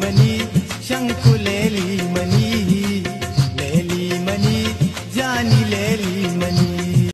ಮನಿ ಶಂಕು ಲೇಲಿ ಮನಿ ಲೇಲಿ ಮನಿ ಜಾನಿ ಲೇಲಿ